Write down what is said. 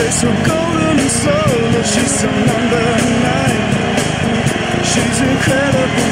She's so golden and slow, she's so number nine. She's incredible